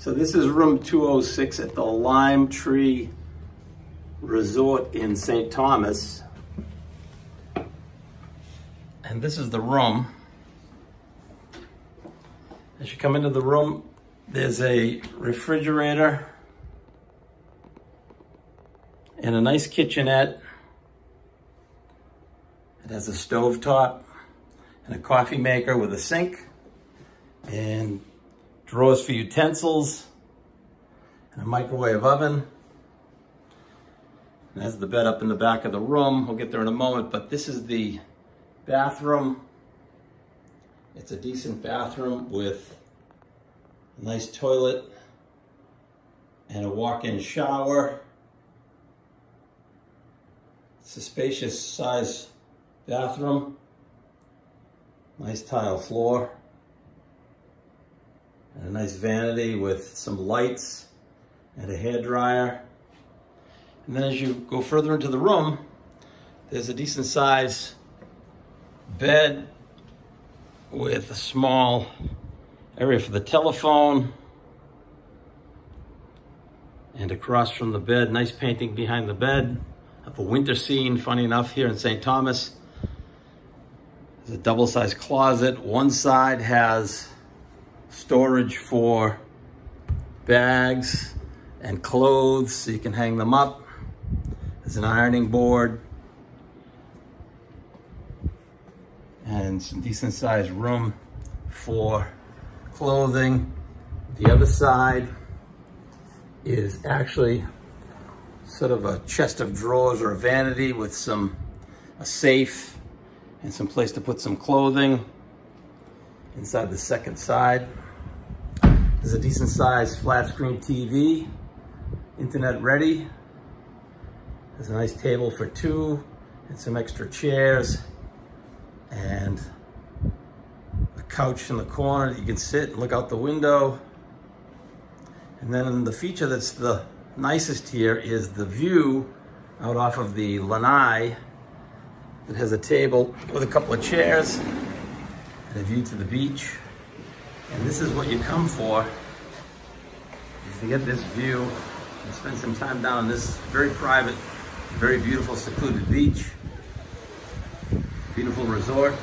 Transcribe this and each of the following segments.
So this is room 206 at the LimeTree Resort in St. Thomas. And this is the room. As you come into the room, there's a refrigerator and a nice kitchenette. It has a stove top and a coffee maker with a sink and drawers for utensils and a microwave oven. And has the bed up in the back of the room. We'll get there in a moment, but this is the bathroom. It's a decent bathroom with a nice toilet and a walk-in shower. It's a spacious size bathroom. Nice tile floor. A nice vanity with some lights and a hair dryer. And then as you go further into the room, there's a decent size bed with a small area for the telephone. And across from the bed, nice painting behind the bed of a winter scene, funny enough, here in St. Thomas. There's a double-sized closet. One side has storage for bags and clothes so you can hang them up. There's an ironing board and some decent sized room for clothing. The other side is actually sort of a chest of drawers or a vanity with some, a safe and some place to put some clothing inside the second side. There's a decent sized flat screen TV, internet ready. There's a nice table for two and some extra chairs and a couch in the corner that you can sit and look out the window. And then the feature that's the nicest here is the view out off of the lanai. It has a table with a couple of chairs and a view to the beach. And this is what you come for, is to get this view and spend some time down on this very private, very beautiful, secluded beach. Beautiful resort.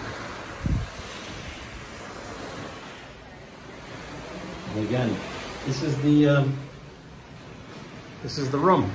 And again, this is the um, this is the room.